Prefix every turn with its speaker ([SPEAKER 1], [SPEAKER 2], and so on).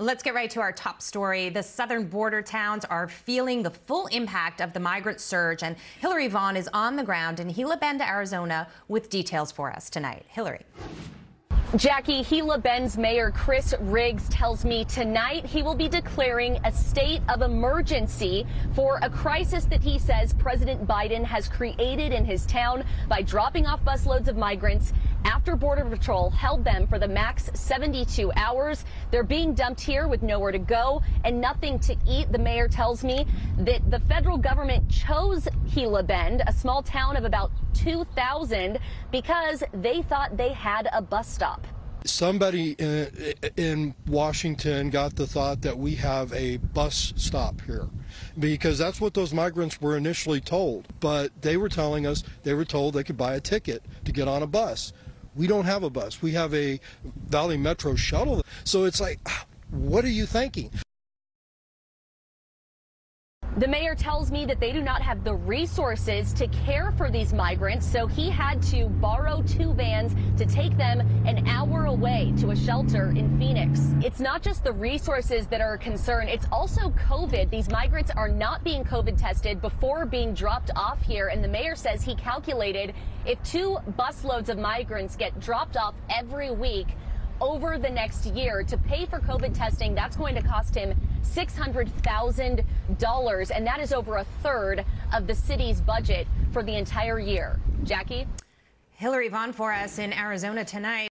[SPEAKER 1] Let's get right to our top story. The southern border towns are feeling the full impact of the migrant surge, and Hillary Vaughn is on the ground in Gila Bend, Arizona, with details for us tonight. Hillary.
[SPEAKER 2] Jackie Gila Bend's Mayor Chris Riggs tells me tonight he will be declaring a state of emergency for a crisis that he says President Biden has created in his town by dropping off busloads of migrants after Border Patrol held them for the max 72 hours. They're being dumped here with nowhere to go and nothing to eat. The mayor tells me that the federal government chose Gila Bend, a small town of about 2,000, because they thought they had a bus stop.
[SPEAKER 3] Somebody in, in, Washington got the thought that we have a bus stop here because that's what those migrants were initially told. But they were telling us they were told they could buy a ticket to get on a bus. We don't have a bus. We have a Valley Metro shuttle. So it's like, what are you thinking?
[SPEAKER 2] The mayor tells me that they do not have the resources to care for these migrants, so he had to borrow two to take them an hour away to a shelter in Phoenix. It's not just the resources that are a concern, it's also COVID. These migrants are not being COVID tested before being dropped off here, and the mayor says he calculated if two busloads of migrants get dropped off every week, over the next year to pay for COVID testing. That's going to cost him $600,000, and that is over a third of the city's budget for the entire year. Jackie?
[SPEAKER 1] Hillary Vaughn for us in Arizona tonight.